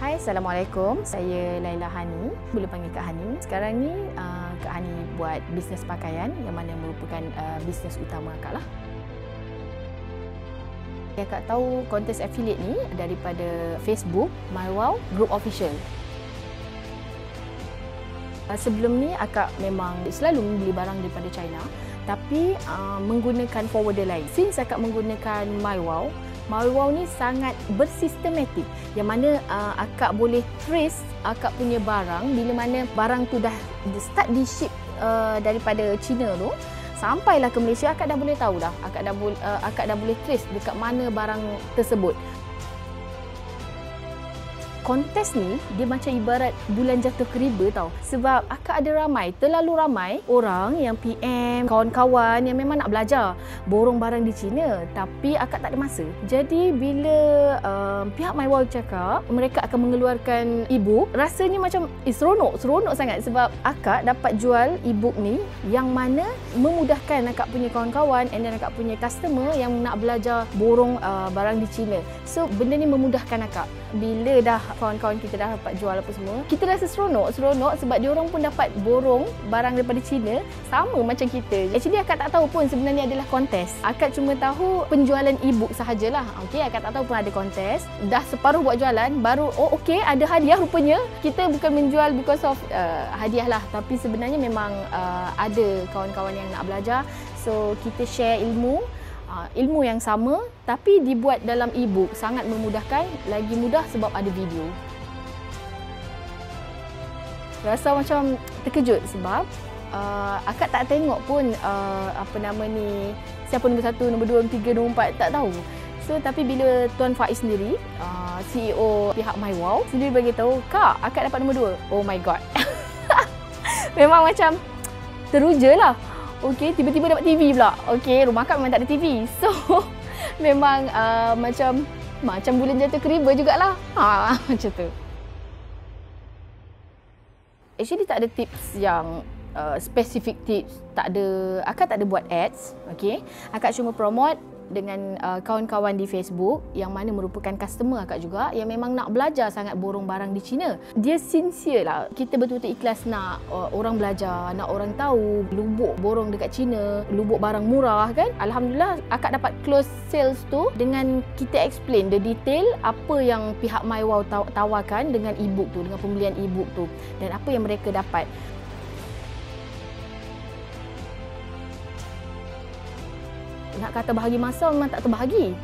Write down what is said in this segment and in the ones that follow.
Hai, Assalamualaikum. Saya Laila Hani. Boleh panggil Kak Hani. Sekarang ni uh, Kak Hani buat bisnes pakaian yang mana merupakan uh, bisnes utama Kak lah. Yang Kak tahu kontes affiliate ni daripada Facebook MyWow Group Official. Uh, sebelum ni akak memang selalu membeli barang daripada China tapi uh, menggunakan forwarder lain. Since akak menggunakan MyWow, MyWow ni sangat bersistematik. Yang mana uh, akak boleh trace akak punya barang bila mana barang tu dah start di ship uh, daripada China tu sampailah ke Malaysia akak dah boleh tahu dah akak dah uh, akak dah boleh trace dekat mana barang tersebut kontes ni dia macam ibarat bulan jatuh ke riba tau. Sebab akak ada ramai, terlalu ramai orang yang PM, kawan-kawan yang memang nak belajar borong barang di China tapi akak tak ada masa. Jadi bila uh, pihak MyWall cakap mereka akan mengeluarkan e-book, rasanya macam eh, seronok, seronok sangat sebab akak dapat jual e-book ni yang mana memudahkan akak punya kawan-kawan and then akak punya customer yang nak belajar borong uh, barang di China. So benda ni memudahkan akak. Bila dah kawan-kawan kita dah dapat jual apa semua kita rasa seronok seronok sebab dia orang pun dapat borong barang daripada China sama macam kita. Actually akak tak tahu pun sebenarnya adalah kontes. Akak cuma tahu penjualan e-book sahajalah. Okey akak tak tahu pun ada kontes dah separuh buat jualan baru oh okey ada hadiah rupanya. Kita bukan menjual because of uh, hadiah lah. Tapi sebenarnya memang uh, ada kawan-kawan yang nak belajar. So kita share ilmu uh, ilmu yang sama tapi dibuat dalam e-book. Sangat memudahkan lagi mudah sebab ada video. Rasa macam terkejut sebab uh, akak tak tengok pun uh, apa nama ni siapa nombor satu, nombor dua, nombor tiga, nombor empat tak tahu So tapi bila Tuan Faiz sendiri, uh, CEO pihak MyWow sendiri bagi tahu, "Kak, akak dapat nombor dua." Oh my god. Memang macam teruja lah. Okey, tiba-tiba dapat TV pula. Okey, rumah akak memang tak ada TV. So, memang uh, macam macam bulan jatuh keriba jugalah. Ha, macam tu. Actually tak ada tips yang uh, specific tips. Tak ada, akak tak ada buat ads. Okey, akak cuma promote dengan uh, kawan-kawan di Facebook yang mana merupakan customer akak juga yang memang nak belajar sangat borong barang di China. Dia sincere lah. Kita betul-betul ikhlas nak uh, orang belajar, nak orang tahu lubuk borong dekat China, lubuk barang murah kan. Alhamdulillah akak dapat close sales tu dengan kita explain the detail apa yang pihak MyWow tawarkan dengan e-book tu, dengan pembelian e-book tu dan apa yang mereka dapat. Nak kata bahagi masa memang tak terbahagi.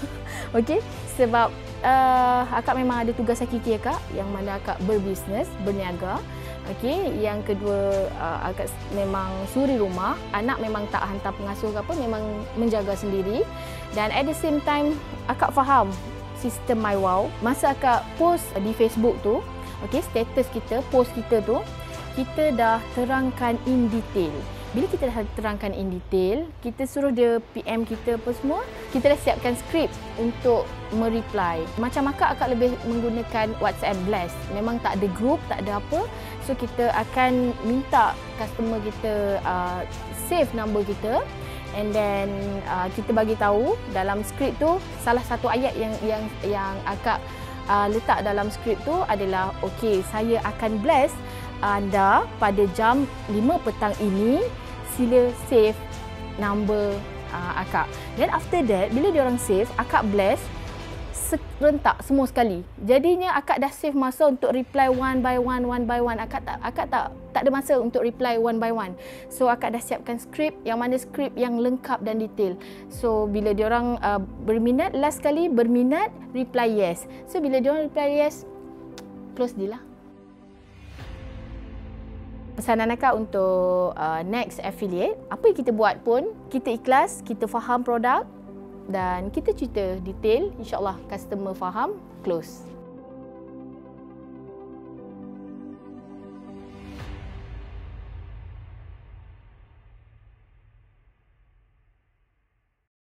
Okey, sebab uh, akak memang ada tugas hakiki akak yang mana akak berbisnes, berniaga. Okey, yang kedua uh, akak memang suri rumah, anak memang tak hantar pengasuh ke apa, memang menjaga sendiri. Dan at the same time akak faham sistem MyWow. Masa akak post di Facebook tu, okey, status kita, post kita tu, kita dah terangkan in detail bila kita dah terangkan in detail, kita suruh dia PM kita apa semua, kita dah siapkan skrip untuk mereply. Macam akak, akak lebih menggunakan WhatsApp Blast. Memang tak ada group, tak ada apa. So, kita akan minta customer kita uh, save number kita and then uh, kita bagi tahu dalam skrip tu salah satu ayat yang yang yang akak uh, letak dalam skrip tu adalah okey saya akan bless anda pada jam 5 petang ini sila save number uh, akak. Then after that, bila dia orang save, akak bless serentak semua sekali. Jadinya akak dah save masa untuk reply one by one, one by one. Akak tak akak tak tak ada masa untuk reply one by one. So akak dah siapkan skrip yang mana skrip yang lengkap dan detail. So bila dia orang uh, berminat last kali berminat reply yes. So bila dia orang reply yes close deal lah pesanan akak untuk uh, next affiliate, apa yang kita buat pun, kita ikhlas, kita faham produk dan kita cerita detail, insyaAllah customer faham, close.